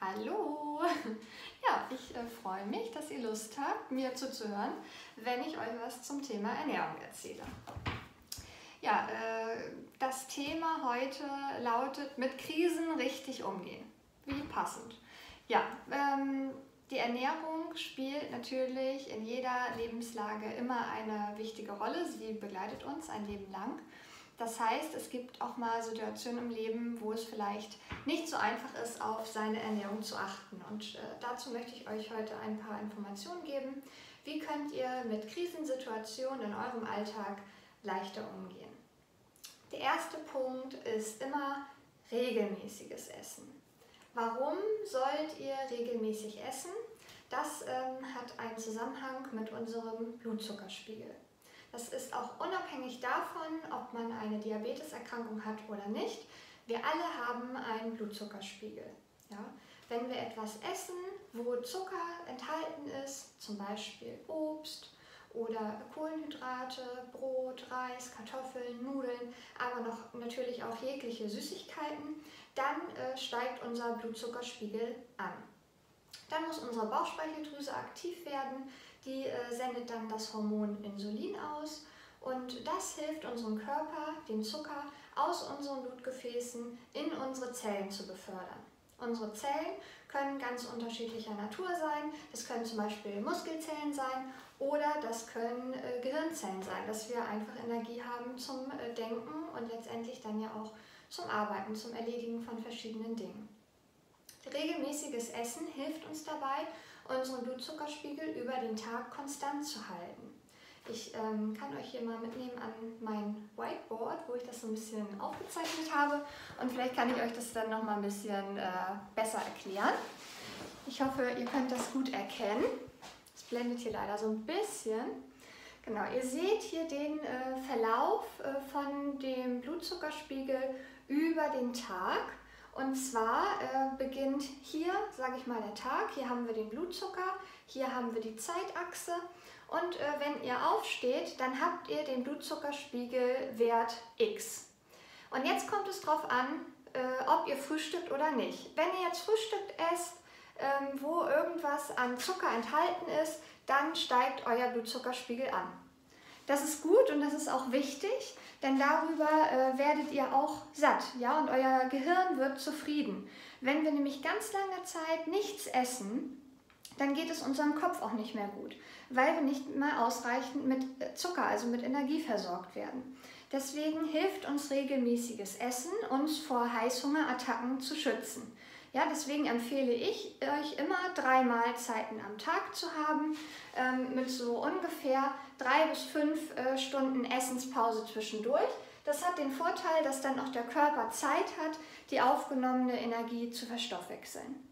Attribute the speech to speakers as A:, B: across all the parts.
A: Hallo! Ja, ich äh, freue mich, dass ihr Lust habt, mir zuzuhören, wenn ich euch was zum Thema Ernährung erzähle. Ja, äh, das Thema heute lautet mit Krisen richtig umgehen. Wie passend. Ja, ähm, die Ernährung spielt natürlich in jeder Lebenslage immer eine wichtige Rolle. Sie begleitet uns ein Leben lang. Das heißt, es gibt auch mal Situationen im Leben, wo es vielleicht nicht so einfach ist, auf seine Ernährung zu achten. Und äh, dazu möchte ich euch heute ein paar Informationen geben. Wie könnt ihr mit Krisensituationen in eurem Alltag leichter umgehen? Der erste Punkt ist immer regelmäßiges Essen. Warum sollt ihr regelmäßig essen? Das ähm, hat einen Zusammenhang mit unserem Blutzuckerspiegel. Das ist auch unabhängig davon, ob man eine Diabeteserkrankung hat oder nicht. Wir alle haben einen Blutzuckerspiegel. Ja? Wenn wir etwas essen, wo Zucker enthalten ist, zum Beispiel Obst oder Kohlenhydrate, Brot, Reis, Kartoffeln, Nudeln, aber noch natürlich auch jegliche Süßigkeiten, dann äh, steigt unser Blutzuckerspiegel an. Dann muss unsere Bauchspeicheldrüse aktiv werden, die äh, sendet dann das Hormon Insulin aus und das hilft unserem Körper, den Zucker aus unseren Blutgefäßen in unsere Zellen zu befördern. Unsere Zellen können ganz unterschiedlicher Natur sein. Das können zum Beispiel Muskelzellen sein oder das können äh, Gehirnzellen sein, dass wir einfach Energie haben zum äh, Denken und letztendlich dann ja auch zum Arbeiten, zum Erledigen von verschiedenen Dingen. Regelmäßiges Essen hilft uns dabei, unseren Blutzuckerspiegel über den Tag konstant zu halten. Ich ähm, kann euch hier mal mitnehmen an mein Whiteboard, wo ich das so ein bisschen aufgezeichnet habe und vielleicht kann ich euch das dann noch mal ein bisschen äh, besser erklären. Ich hoffe, ihr könnt das gut erkennen. Es blendet hier leider so ein bisschen. Genau, ihr seht hier den äh, Verlauf äh, von dem Blutzuckerspiegel über den Tag. Und zwar äh, beginnt hier, sage ich mal, der Tag. Hier haben wir den Blutzucker, hier haben wir die Zeitachse. Und äh, wenn ihr aufsteht, dann habt ihr den Blutzuckerspiegelwert X. Und jetzt kommt es darauf an, äh, ob ihr frühstückt oder nicht. Wenn ihr jetzt frühstückt esst, ähm, wo irgendwas an Zucker enthalten ist, dann steigt euer Blutzuckerspiegel an. Das ist gut und das ist auch wichtig, denn darüber äh, werdet ihr auch satt, ja, und euer Gehirn wird zufrieden. Wenn wir nämlich ganz lange Zeit nichts essen, dann geht es unserem Kopf auch nicht mehr gut, weil wir nicht mehr ausreichend mit äh, Zucker, also mit Energie versorgt werden. Deswegen hilft uns regelmäßiges Essen, uns vor Heißhungerattacken zu schützen. Ja, deswegen empfehle ich euch immer drei Mahlzeiten am Tag zu haben, ähm, mit so ungefähr drei bis fünf äh, Stunden Essenspause zwischendurch. Das hat den Vorteil, dass dann auch der Körper Zeit hat, die aufgenommene Energie zu verstoffwechseln.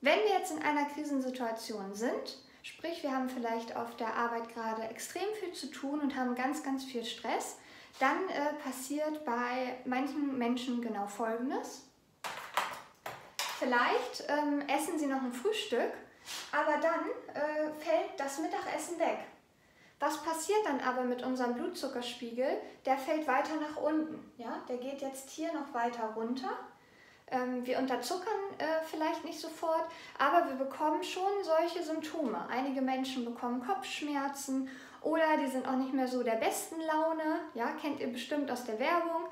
A: Wenn wir jetzt in einer Krisensituation sind, sprich wir haben vielleicht auf der Arbeit gerade extrem viel zu tun und haben ganz, ganz viel Stress, dann äh, passiert bei manchen Menschen genau Folgendes. Vielleicht ähm, essen Sie noch ein Frühstück, aber dann äh, fällt das Mittagessen weg. Was passiert dann aber mit unserem Blutzuckerspiegel? Der fällt weiter nach unten. Ja? Der geht jetzt hier noch weiter runter. Ähm, wir unterzuckern äh, vielleicht nicht sofort, aber wir bekommen schon solche Symptome. Einige Menschen bekommen Kopfschmerzen oder die sind auch nicht mehr so der besten Laune. Ja, kennt ihr bestimmt aus der Werbung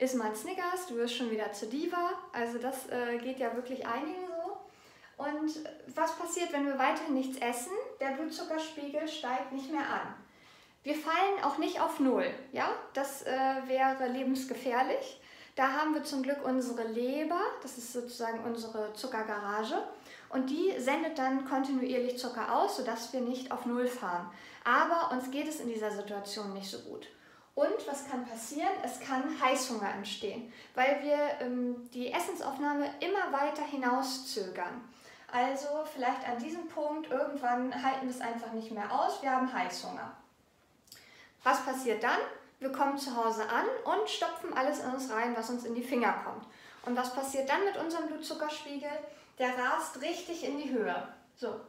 A: iss mal Snickers, du wirst schon wieder zur Diva. Also das äh, geht ja wirklich einigen so. Und was passiert, wenn wir weiterhin nichts essen? Der Blutzuckerspiegel steigt nicht mehr an. Wir fallen auch nicht auf Null. Ja? Das äh, wäre lebensgefährlich. Da haben wir zum Glück unsere Leber, das ist sozusagen unsere Zuckergarage. Und die sendet dann kontinuierlich Zucker aus, sodass wir nicht auf Null fahren. Aber uns geht es in dieser Situation nicht so gut. Und was kann passieren? Es kann Heißhunger entstehen, weil wir ähm, die Essensaufnahme immer weiter hinauszögern. Also vielleicht an diesem Punkt, irgendwann halten wir es einfach nicht mehr aus, wir haben Heißhunger. Was passiert dann? Wir kommen zu Hause an und stopfen alles in uns rein, was uns in die Finger kommt. Und was passiert dann mit unserem Blutzuckerspiegel? Der rast richtig in die Höhe. So.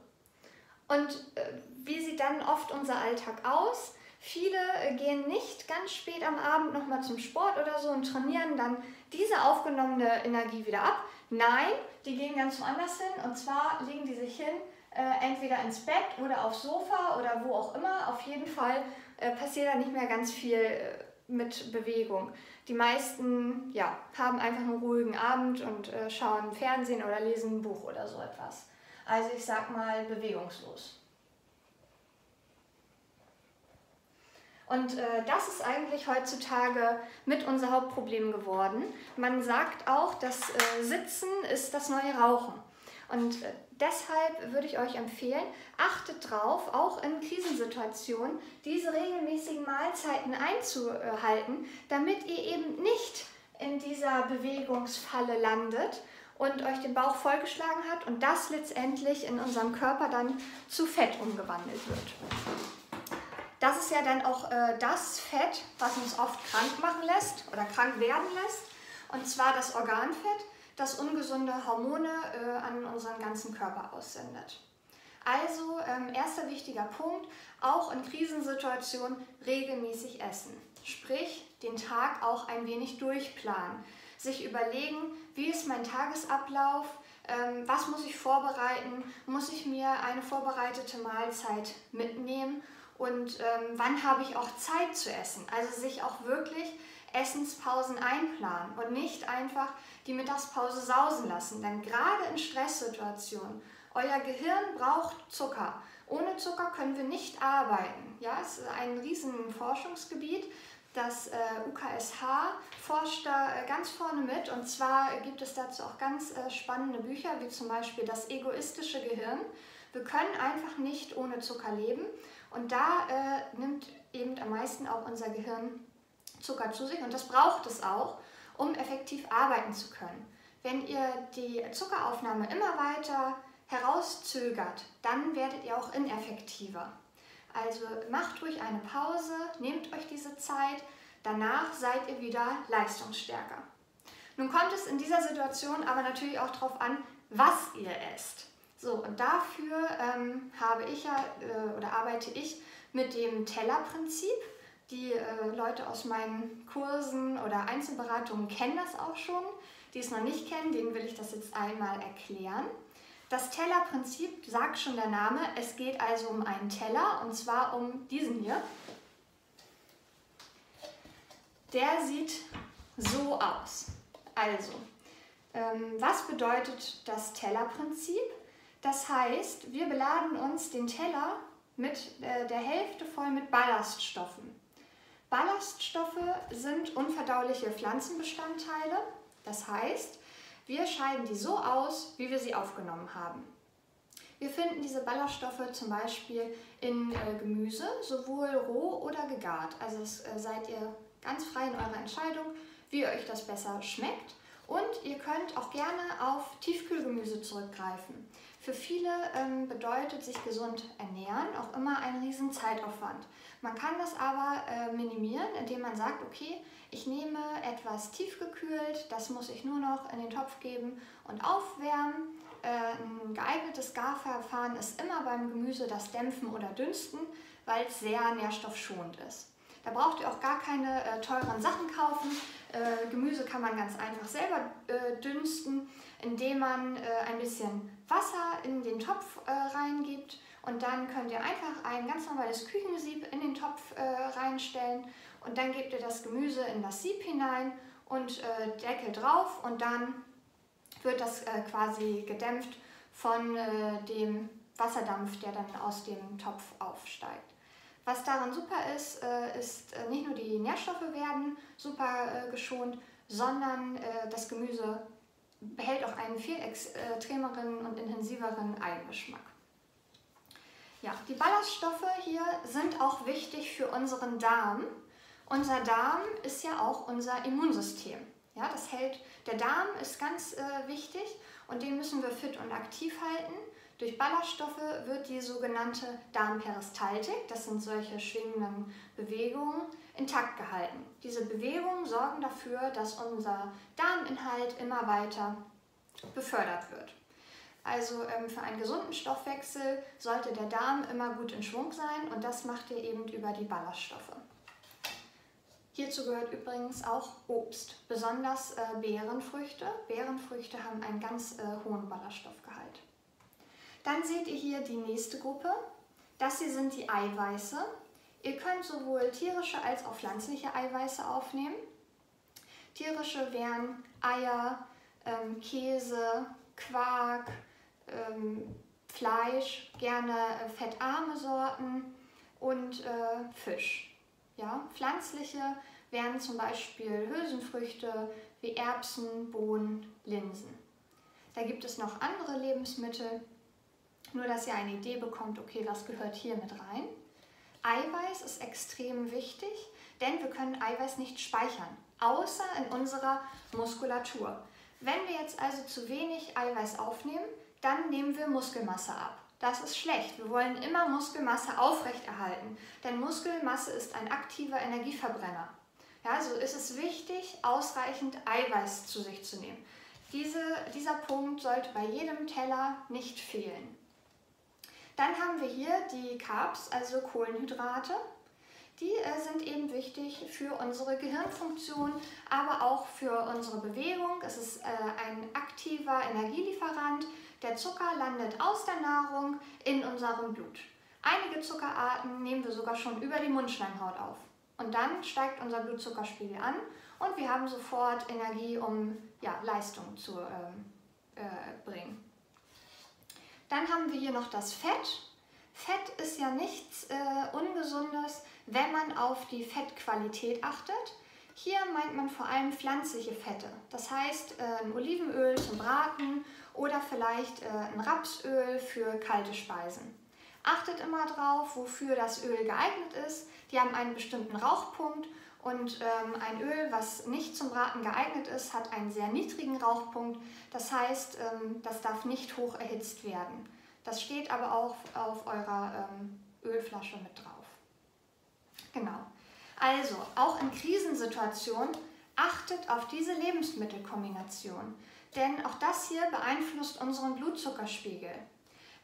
A: Und äh, wie sieht dann oft unser Alltag aus? Viele äh, gehen nicht ganz spät am Abend nochmal zum Sport oder so und trainieren dann diese aufgenommene Energie wieder ab. Nein, die gehen ganz woanders hin. Und zwar legen die sich hin, äh, entweder ins Bett oder aufs Sofa oder wo auch immer. Auf jeden Fall äh, passiert da nicht mehr ganz viel äh, mit Bewegung. Die meisten ja, haben einfach einen ruhigen Abend und äh, schauen Fernsehen oder lesen ein Buch oder so etwas. Also ich sag mal bewegungslos. Und äh, das ist eigentlich heutzutage mit unser Hauptproblem geworden. Man sagt auch, dass äh, Sitzen ist das neue Rauchen. Und äh, deshalb würde ich euch empfehlen, achtet drauf, auch in Krisensituationen diese regelmäßigen Mahlzeiten einzuhalten, damit ihr eben nicht in dieser Bewegungsfalle landet und euch den Bauch vollgeschlagen hat und das letztendlich in unserem Körper dann zu Fett umgewandelt wird. Das ist ja dann auch äh, das Fett, was uns oft krank machen lässt oder krank werden lässt. Und zwar das Organfett, das ungesunde Hormone äh, an unseren ganzen Körper aussendet. Also ähm, erster wichtiger Punkt, auch in Krisensituationen regelmäßig essen. Sprich, den Tag auch ein wenig durchplanen. Sich überlegen, wie ist mein Tagesablauf, ähm, was muss ich vorbereiten, muss ich mir eine vorbereitete Mahlzeit mitnehmen und ähm, wann habe ich auch Zeit zu essen. Also sich auch wirklich Essenspausen einplanen und nicht einfach die Mittagspause sausen lassen. Denn gerade in Stresssituationen, euer Gehirn braucht Zucker. Ohne Zucker können wir nicht arbeiten. Ja, es ist ein riesen Forschungsgebiet. Das äh, UKSH forscht da äh, ganz vorne mit und zwar gibt es dazu auch ganz äh, spannende Bücher, wie zum Beispiel Das egoistische Gehirn. Wir können einfach nicht ohne Zucker leben und da äh, nimmt eben am meisten auch unser Gehirn Zucker zu sich und das braucht es auch, um effektiv arbeiten zu können. Wenn ihr die Zuckeraufnahme immer weiter herauszögert, dann werdet ihr auch ineffektiver. Also macht ruhig eine Pause, nehmt euch diese Zeit, danach seid ihr wieder leistungsstärker. Nun kommt es in dieser Situation aber natürlich auch darauf an, was ihr esst. So, und dafür ähm, habe ich ja äh, oder arbeite ich mit dem Tellerprinzip. Die äh, Leute aus meinen Kursen oder Einzelberatungen kennen das auch schon. Die es noch nicht kennen, denen will ich das jetzt einmal erklären. Das Tellerprinzip sagt schon der Name, es geht also um einen Teller und zwar um diesen hier. Der sieht so aus. Also, ähm, was bedeutet das Tellerprinzip? Das heißt, wir beladen uns den Teller mit äh, der Hälfte voll mit Ballaststoffen. Ballaststoffe sind unverdauliche Pflanzenbestandteile. Das heißt, wir scheiden die so aus, wie wir sie aufgenommen haben. Wir finden diese Ballaststoffe zum Beispiel in äh, Gemüse, sowohl roh oder gegart. Also es, äh, seid ihr ganz frei in eurer Entscheidung, wie euch das besser schmeckt. Und ihr könnt auch gerne auf Tiefkühlgemüse zurückgreifen. Für viele ähm, bedeutet sich gesund ernähren auch immer ein riesen Zeitaufwand. Man kann das aber äh, minimieren, indem man sagt, okay, ich nehme etwas tiefgekühlt, das muss ich nur noch in den Topf geben und aufwärmen. Äh, ein geeignetes Garverfahren ist immer beim Gemüse das Dämpfen oder Dünsten, weil es sehr nährstoffschonend ist. Da braucht ihr auch gar keine äh, teuren Sachen kaufen. Äh, Gemüse kann man ganz einfach selber äh, dünsten, indem man äh, ein bisschen Wasser in den Topf äh, reingibt und dann könnt ihr einfach ein ganz normales Küchensieb in den Topf äh, reinstellen und dann gebt ihr das Gemüse in das Sieb hinein und Deckel drauf und dann wird das quasi gedämpft von dem Wasserdampf, der dann aus dem Topf aufsteigt. Was daran super ist, äh, ist äh, nicht nur die Nährstoffe werden super äh, geschont, sondern das Gemüse behält auch einen viel extremeren und intensiveren Eigengeschmack. Ja, die Ballaststoffe hier sind auch wichtig für unseren Darm. Unser Darm ist ja auch unser Immunsystem. Ja, das hält, der Darm ist ganz äh, wichtig und den müssen wir fit und aktiv halten. Durch Ballaststoffe wird die sogenannte Darmperistaltik, das sind solche schwingenden Bewegungen, intakt gehalten. Diese Bewegungen sorgen dafür, dass unser Darminhalt immer weiter befördert wird. Also ähm, für einen gesunden Stoffwechsel sollte der Darm immer gut in Schwung sein und das macht ihr eben über die Ballaststoffe. Hierzu gehört übrigens auch Obst, besonders äh, Beerenfrüchte. Beerenfrüchte haben einen ganz äh, hohen Ballaststoffgehalt. Dann seht ihr hier die nächste Gruppe. Das hier sind die Eiweiße. Ihr könnt sowohl tierische als auch pflanzliche Eiweiße aufnehmen. Tierische wären Eier, ähm, Käse, Quark, ähm, Fleisch, gerne äh, fettarme Sorten und äh, Fisch. Ja? Pflanzliche wären zum Beispiel Hülsenfrüchte wie Erbsen, Bohnen, Linsen. Da gibt es noch andere Lebensmittel, nur dass ihr eine Idee bekommt, okay, was gehört hier mit rein. Eiweiß ist extrem wichtig, denn wir können Eiweiß nicht speichern, außer in unserer Muskulatur. Wenn wir jetzt also zu wenig Eiweiß aufnehmen, dann nehmen wir Muskelmasse ab. Das ist schlecht. Wir wollen immer Muskelmasse aufrechterhalten, denn Muskelmasse ist ein aktiver Energieverbrenner. Ja, so ist es wichtig, ausreichend Eiweiß zu sich zu nehmen. Diese, dieser Punkt sollte bei jedem Teller nicht fehlen. Dann haben wir hier die Carbs, also Kohlenhydrate. Die äh, sind eben wichtig für unsere Gehirnfunktion, aber auch für unsere Bewegung. Es ist äh, ein aktiver Energielieferant. Der Zucker landet aus der Nahrung in unserem Blut. Einige Zuckerarten nehmen wir sogar schon über die Mundschleimhaut auf. Und dann steigt unser Blutzuckerspiegel an und wir haben sofort Energie, um ja, Leistung zu ähm, äh, bringen. Dann haben wir hier noch das Fett. Fett ist ja nichts äh, Ungesundes, wenn man auf die Fettqualität achtet. Hier meint man vor allem pflanzliche Fette. Das heißt äh, ein Olivenöl zum Braten oder vielleicht äh, ein Rapsöl für kalte Speisen. Achtet immer drauf, wofür das Öl geeignet ist. Die haben einen bestimmten Rauchpunkt und ähm, ein Öl, was nicht zum Braten geeignet ist, hat einen sehr niedrigen Rauchpunkt. Das heißt, ähm, das darf nicht hoch erhitzt werden. Das steht aber auch auf eurer ähm, Ölflasche mit drauf. Genau. Also, auch in Krisensituationen achtet auf diese Lebensmittelkombination, denn auch das hier beeinflusst unseren Blutzuckerspiegel.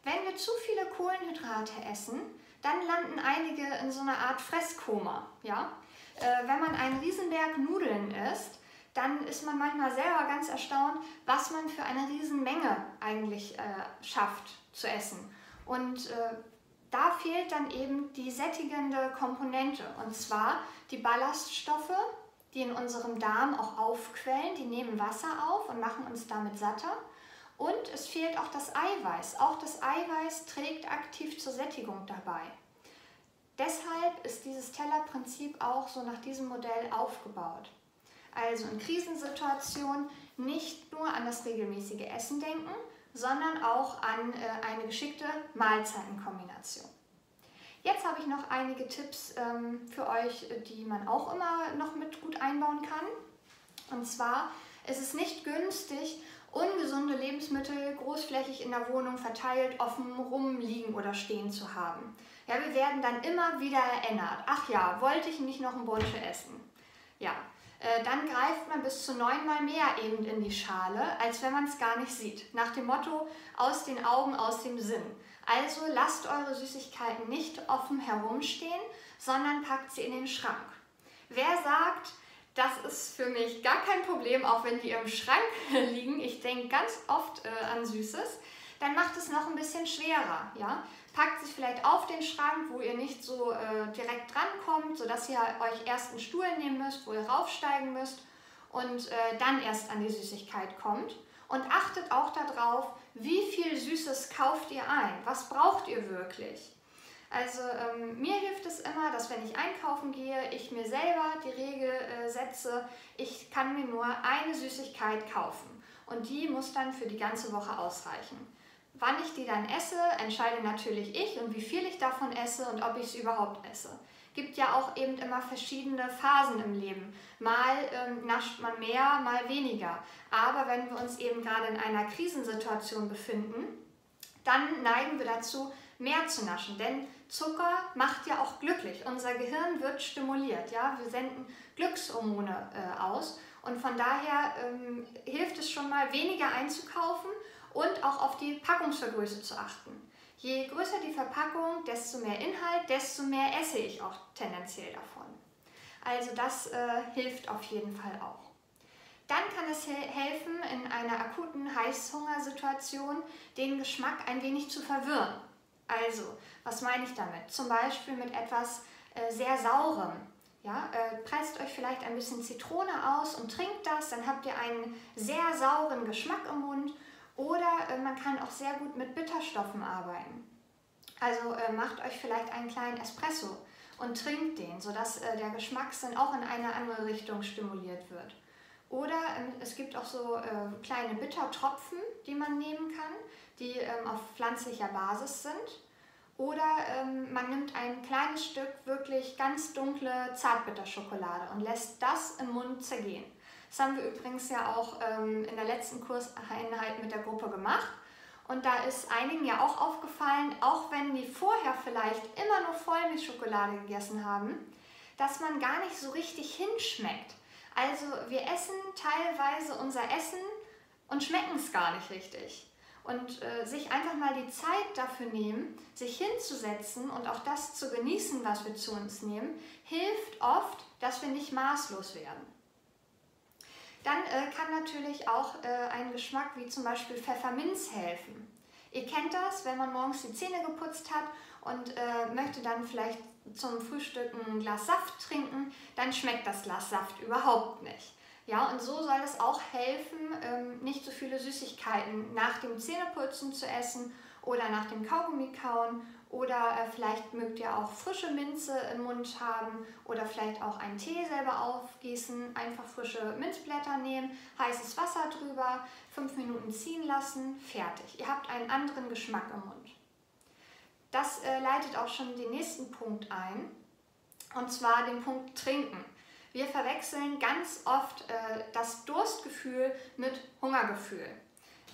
A: Wenn wir zu viele Kohlenhydrate essen, dann landen einige in so einer Art Fresskoma. Ja? Äh, wenn man einen Riesenberg Nudeln isst, dann ist man manchmal selber ganz erstaunt, was man für eine Riesenmenge eigentlich äh, schafft zu essen. Und äh, da fehlt dann eben die sättigende Komponente, und zwar die Ballaststoffe, die in unserem Darm auch aufquellen, die nehmen Wasser auf und machen uns damit satter. Und es fehlt auch das Eiweiß. Auch das Eiweiß trägt aktiv zur Sättigung dabei. Deshalb ist dieses Tellerprinzip auch so nach diesem Modell aufgebaut. Also in Krisensituationen nicht nur an das regelmäßige Essen denken, sondern auch an äh, eine geschickte Mahlzeitenkombination. Jetzt habe ich noch einige Tipps ähm, für euch, die man auch immer noch mit gut einbauen kann. Und zwar ist es nicht günstig, ungesunde Lebensmittel großflächig in der Wohnung verteilt offen rumliegen oder stehen zu haben. Ja, wir werden dann immer wieder erinnert. Ach ja, wollte ich nicht noch ein Bunsche essen? Ja, äh, dann greift man bis zu neunmal mehr eben in die Schale, als wenn man es gar nicht sieht. Nach dem Motto, aus den Augen, aus dem Sinn. Also lasst eure Süßigkeiten nicht offen herumstehen, sondern packt sie in den Schrank. Wer sagt, das ist für mich gar kein Problem, auch wenn die im Schrank liegen, ich denke ganz oft äh, an Süßes, dann macht es noch ein bisschen schwerer. Ja? Packt sich vielleicht auf den Schrank, wo ihr nicht so äh, direkt drankommt, sodass ihr euch erst einen Stuhl nehmen müsst, wo ihr raufsteigen müsst und äh, dann erst an die Süßigkeit kommt. Und achtet auch darauf, wie viel Süßes kauft ihr ein? Was braucht ihr wirklich? Also ähm, mir hilft es immer, dass wenn ich einkaufen gehe, ich mir selber die Regel äh, setze, ich kann mir nur eine Süßigkeit kaufen. Und die muss dann für die ganze Woche ausreichen. Wann ich die dann esse, entscheide natürlich ich und wie viel ich davon esse und ob ich es überhaupt esse. Gibt ja auch eben immer verschiedene Phasen im Leben. Mal ähm, nascht man mehr, mal weniger. Aber wenn wir uns eben gerade in einer Krisensituation befinden, dann neigen wir dazu, mehr zu naschen. Denn Zucker macht ja auch glücklich. Unser Gehirn wird stimuliert. Ja? Wir senden Glückshormone äh, aus. Und von daher ähm, hilft es schon mal, weniger einzukaufen und auch auf die Packungsvergröße zu achten. Je größer die Verpackung, desto mehr Inhalt, desto mehr esse ich auch tendenziell davon. Also das äh, hilft auf jeden Fall auch. Dann kann es helfen, in einer akuten Heißhungersituation den Geschmack ein wenig zu verwirren. Also, was meine ich damit? Zum Beispiel mit etwas äh, sehr Saurem. Ja, äh, presst euch vielleicht ein bisschen Zitrone aus und trinkt das, dann habt ihr einen sehr sauren Geschmack im Mund. Oder äh, man kann auch sehr gut mit Bitterstoffen arbeiten. Also äh, macht euch vielleicht einen kleinen Espresso und trinkt den, sodass äh, der Geschmackssinn auch in eine andere Richtung stimuliert wird. Oder ähm, es gibt auch so äh, kleine Bittertropfen, die man nehmen kann, die ähm, auf pflanzlicher Basis sind. Oder ähm, man nimmt ein kleines Stück wirklich ganz dunkle Zartbitterschokolade und lässt das im Mund zergehen. Das haben wir übrigens ja auch ähm, in der letzten Kurseinheit mit der Gruppe gemacht. Und da ist einigen ja auch aufgefallen, auch wenn die vorher vielleicht immer nur Vollmilchschokolade gegessen haben, dass man gar nicht so richtig hinschmeckt. Also wir essen teilweise unser Essen und schmecken es gar nicht richtig. Und äh, sich einfach mal die Zeit dafür nehmen, sich hinzusetzen und auch das zu genießen, was wir zu uns nehmen, hilft oft, dass wir nicht maßlos werden. Dann äh, kann natürlich auch äh, ein Geschmack wie zum Beispiel Pfefferminz helfen. Ihr kennt das, wenn man morgens die Zähne geputzt hat und äh, möchte dann vielleicht zum Frühstück ein Glas Saft trinken, dann schmeckt das Glas Saft überhaupt nicht. Ja, und so soll es auch helfen, ähm, nicht so viele Süßigkeiten nach dem Zähneputzen zu essen oder nach dem Kaugummi kauen oder äh, vielleicht mögt ihr auch frische Minze im Mund haben oder vielleicht auch einen Tee selber aufgießen. Einfach frische Minzblätter nehmen, heißes Wasser drüber, fünf Minuten ziehen lassen, fertig. Ihr habt einen anderen Geschmack im Mund. Das äh, leitet auch schon den nächsten Punkt ein, und zwar den Punkt Trinken. Wir verwechseln ganz oft äh, das Durstgefühl mit Hungergefühl.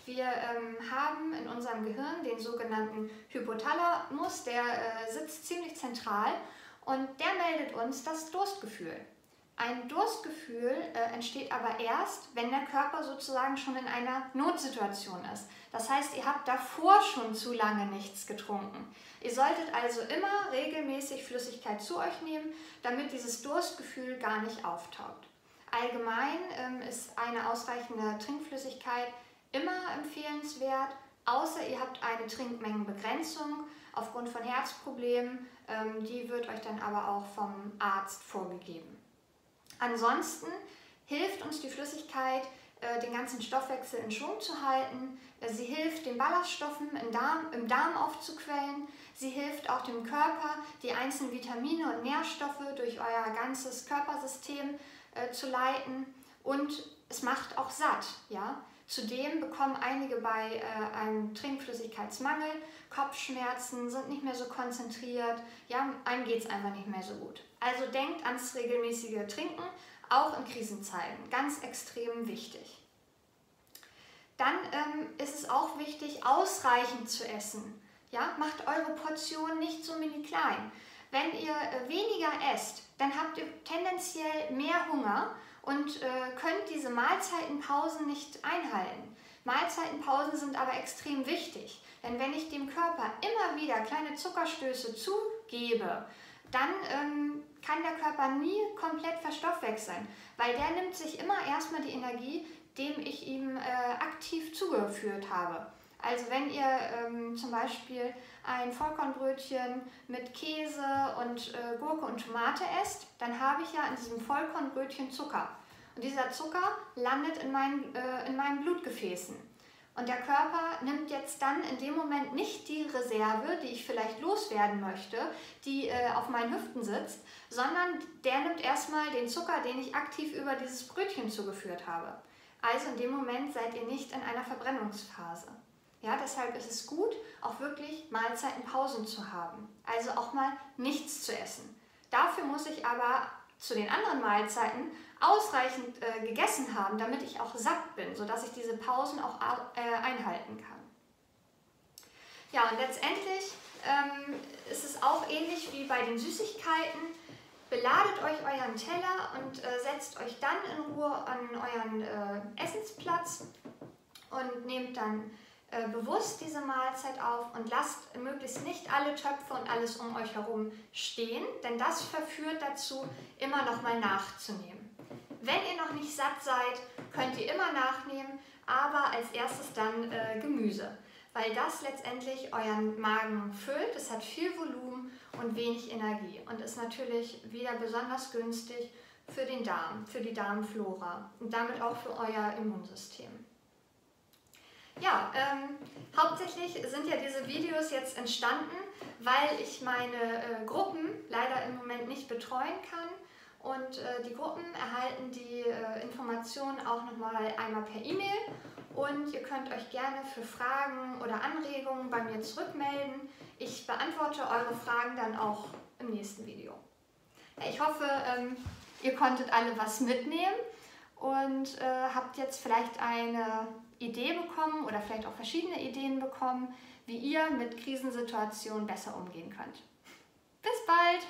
A: Wir ähm, haben in unserem Gehirn den sogenannten Hypothalamus, der äh, sitzt ziemlich zentral und der meldet uns das Durstgefühl. Ein Durstgefühl äh, entsteht aber erst, wenn der Körper sozusagen schon in einer Notsituation ist. Das heißt, ihr habt davor schon zu lange nichts getrunken. Ihr solltet also immer regelmäßig Flüssigkeit zu euch nehmen, damit dieses Durstgefühl gar nicht auftaucht. Allgemein ähm, ist eine ausreichende Trinkflüssigkeit immer empfehlenswert, außer ihr habt eine Trinkmengenbegrenzung aufgrund von Herzproblemen. Ähm, die wird euch dann aber auch vom Arzt vorgegeben. Ansonsten hilft uns die Flüssigkeit, äh, den ganzen Stoffwechsel in Schwung zu halten. Äh, sie hilft, den Ballaststoffen im Darm, im Darm aufzuquellen. Sie hilft auch dem Körper, die einzelnen Vitamine und Nährstoffe durch euer ganzes Körpersystem äh, zu leiten. Und es macht auch satt. Ja? Zudem bekommen einige bei äh, einem Trinkflüssigkeitsmangel Kopfschmerzen, sind nicht mehr so konzentriert, ja, einem geht es einfach nicht mehr so gut. Also denkt ans regelmäßige Trinken, auch in Krisenzeiten, ganz extrem wichtig. Dann ähm, ist es auch wichtig, ausreichend zu essen. Ja, macht eure Portion nicht so mini klein. Wenn ihr äh, weniger esst, dann habt ihr tendenziell mehr Hunger und äh, könnt diese Mahlzeitenpausen nicht einhalten. Mahlzeitenpausen sind aber extrem wichtig, denn wenn ich dem Körper immer wieder kleine Zuckerstöße zugebe, dann ähm, kann der Körper nie komplett verstoffwechseln, weil der nimmt sich immer erstmal die Energie, dem ich ihm äh, aktiv zugeführt habe. Also wenn ihr ähm, zum Beispiel ein Vollkornbrötchen mit Käse und äh, Gurke und Tomate esst, dann habe ich ja in diesem Vollkornbrötchen Zucker. Und dieser Zucker landet in meinen, äh, in meinen Blutgefäßen. Und der Körper nimmt jetzt dann in dem Moment nicht die Reserve, die ich vielleicht loswerden möchte, die äh, auf meinen Hüften sitzt, sondern der nimmt erstmal den Zucker, den ich aktiv über dieses Brötchen zugeführt habe. Also in dem Moment seid ihr nicht in einer Verbrennungsphase. Ja, deshalb ist es gut, auch wirklich Mahlzeitenpausen zu haben. Also auch mal nichts zu essen. Dafür muss ich aber zu den anderen Mahlzeiten ausreichend äh, gegessen haben, damit ich auch satt bin, sodass ich diese Pausen auch äh, einhalten kann. Ja, und letztendlich ähm, ist es auch ähnlich wie bei den Süßigkeiten. Beladet euch euren Teller und äh, setzt euch dann in Ruhe an euren äh, Essensplatz und nehmt dann äh, bewusst diese Mahlzeit auf und lasst möglichst nicht alle Töpfe und alles um euch herum stehen, denn das verführt dazu, immer noch mal nachzunehmen. Wenn ihr noch nicht satt seid, könnt ihr immer nachnehmen, aber als erstes dann äh, Gemüse, weil das letztendlich euren Magen füllt. Es hat viel Volumen und wenig Energie und ist natürlich wieder besonders günstig für den Darm, für die Darmflora und damit auch für euer Immunsystem. Ja, ähm, hauptsächlich sind ja diese Videos jetzt entstanden, weil ich meine äh, Gruppen leider im Moment nicht betreuen kann. Und äh, die Gruppen erhalten die äh, Informationen auch nochmal einmal per E-Mail. Und ihr könnt euch gerne für Fragen oder Anregungen bei mir zurückmelden. Ich beantworte eure Fragen dann auch im nächsten Video. Ich hoffe, ähm, ihr konntet alle was mitnehmen und äh, habt jetzt vielleicht eine Idee bekommen oder vielleicht auch verschiedene Ideen bekommen, wie ihr mit Krisensituationen besser umgehen könnt. Bis bald!